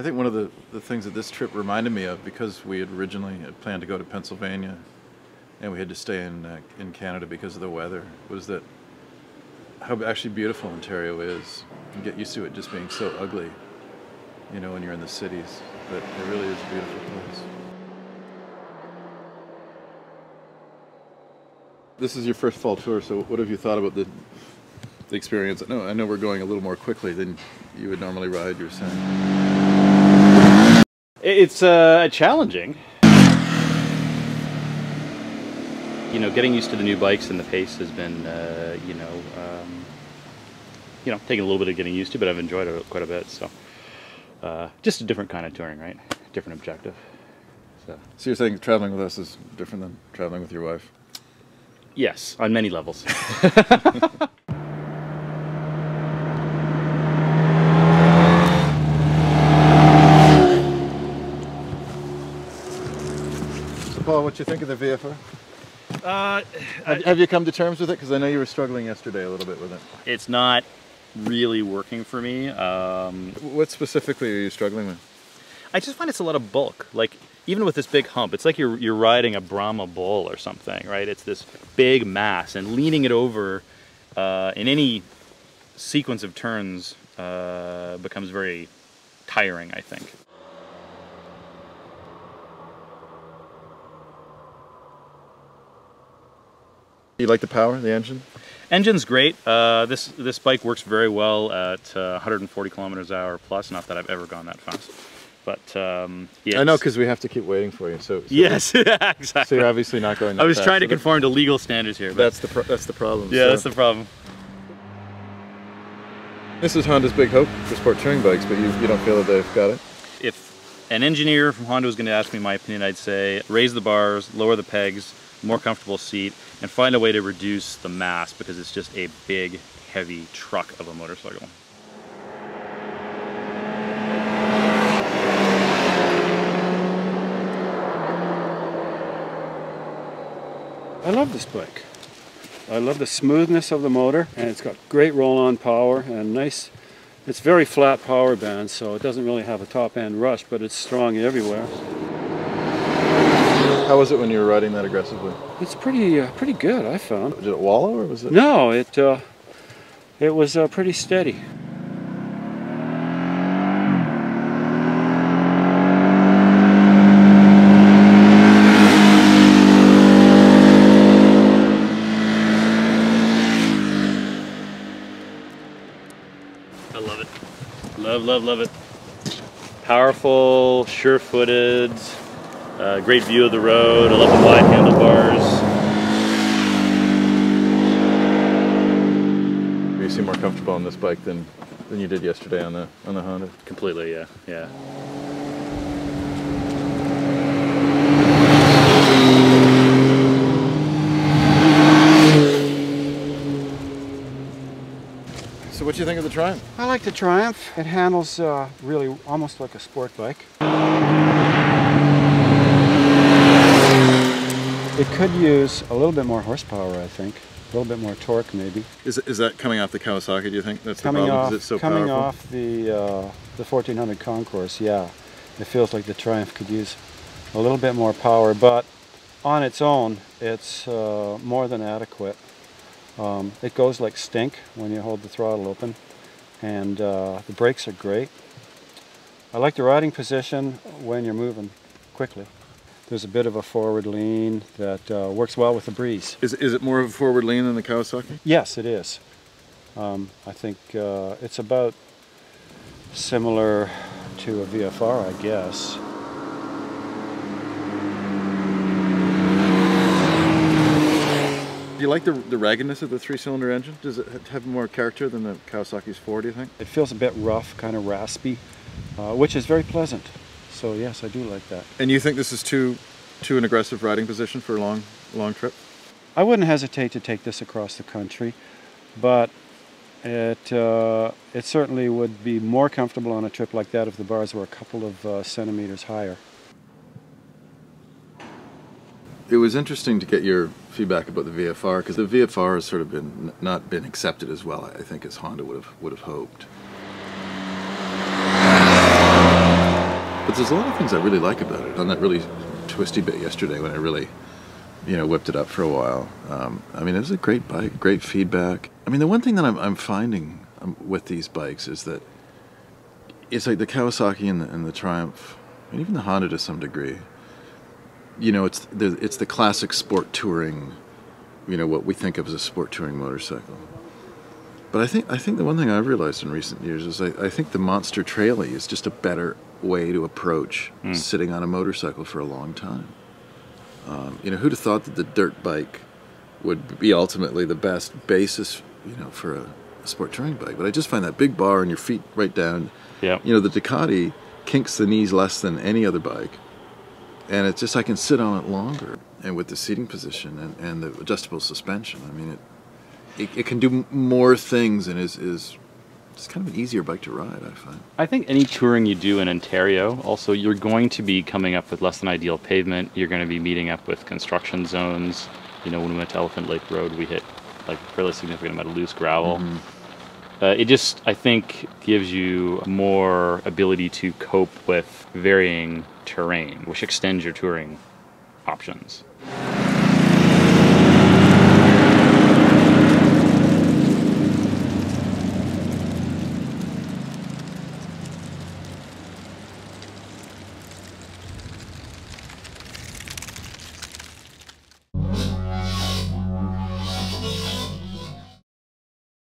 I think one of the, the things that this trip reminded me of, because we had originally had planned to go to Pennsylvania and we had to stay in, uh, in Canada because of the weather, was that how actually beautiful Ontario is. You get used to it just being so ugly, you know, when you're in the cities, but it really is a beautiful place. This is your first fall tour, so what have you thought about the, the experience? No, I know we're going a little more quickly than you would normally ride, you're saying. It's uh, challenging. You know, getting used to the new bikes and the pace has been, uh, you know, um, you know, taking a little bit of getting used to, but I've enjoyed it quite a bit. So, uh, just a different kind of touring, right? Different objective. So. so you're saying traveling with us is different than traveling with your wife? Yes, on many levels. Paul, what you think of the VFR? Uh, have, have, you come to terms with it? Because I know you were struggling yesterday a little bit with it. It's not really working for me. Um, what specifically are you struggling with? I just find it's a lot of bulk. Like even with this big hump, it's like you're you're riding a Brahma bull or something, right? It's this big mass, and leaning it over uh, in any sequence of turns uh, becomes very tiring. I think. You like the power, the engine? Engine's great. Uh, this this bike works very well at uh, 140 kilometers hour plus. Not that I've ever gone that fast, but um, I know because we have to keep waiting for you. So, so yes, exactly. So you're obviously not going. I was fast, trying to conform to legal standards here. That's the that's the problem. Yeah, so. that's the problem. This is Honda's big hope for sport touring bikes, but you, you don't feel that they've got it? If an engineer from Honda was going to ask me my opinion, I'd say raise the bars, lower the pegs, more comfortable seat, and find a way to reduce the mass because it's just a big, heavy truck of a motorcycle. I love this bike. I love the smoothness of the motor and it's got great roll-on power and nice it's very flat power band so it doesn't really have a top end rush but it's strong everywhere. How was it when you were riding that aggressively? It's pretty uh, pretty good, I found. Did it wallow or was it? No, it uh, it was uh, pretty steady. I love it. Love, love, love it. Powerful, sure-footed, uh, great view of the road. I love the wide handlebars. You seem more comfortable on this bike than than you did yesterday on the on the Honda. Completely, yeah, yeah. So what do you think of the Triumph? I like the Triumph. It handles uh, really almost like a sport bike. It could use a little bit more horsepower, I think. A little bit more torque, maybe. Is, is that coming off the Kawasaki, do you think? That's coming the problem? Off, is it so coming powerful? off the, uh, the 1400 Concours, yeah. It feels like the Triumph could use a little bit more power, but on its own, it's uh, more than adequate. Um, it goes like stink when you hold the throttle open, and uh, the brakes are great. I like the riding position when you're moving quickly. There's a bit of a forward lean that uh, works well with the breeze. Is, is it more of a forward lean than the Kawasaki? Yes, it is. Um, I think uh, it's about similar to a VFR, I guess. Do you like the, the raggedness of the three-cylinder engine? Does it have more character than the Kawasaki's 4, do you think? It feels a bit rough, kind of raspy, uh, which is very pleasant. So yes, I do like that. And you think this is too, too an aggressive riding position for a long, long trip? I wouldn't hesitate to take this across the country, but it, uh, it certainly would be more comfortable on a trip like that if the bars were a couple of uh, centimeters higher. It was interesting to get your feedback about the VFR because the VFR has sort of been not been accepted as well, I think, as Honda would have would have hoped. But there's a lot of things I really like about it. On that really twisty bit yesterday, when I really, you know, whipped it up for a while. Um, I mean, it was a great bike, great feedback. I mean, the one thing that I'm, I'm finding um, with these bikes is that it's like the Kawasaki and the, and the Triumph, and even the Honda to some degree. You know, it's the, it's the classic sport touring, you know, what we think of as a sport touring motorcycle. But I think I think the one thing I've realized in recent years is I, I think the Monster Trailie is just a better way to approach Mm. sitting on a motorcycle for a long time. Um, you know, who'd have thought that the dirt bike would be ultimately the best basis, you know, for a, a sport touring bike? But I just find that big bar and your feet right down. Yeah. You know, the Ducati kinks the knees less than any other bike, and it's just I can sit on it longer, and with the seating position and, and the adjustable suspension. I mean, it it, it can do more things and is is it's kind of an easier bike to ride. I find. I think any touring you do in Ontario, also, you're going to be coming up with less than ideal pavement. You're going to be meeting up with construction zones. You know, when we went to Elephant Lake Road, we hit like a fairly significant amount of loose gravel. Uh, it just, I think, gives you more ability to cope with varying terrain, which extends your touring options.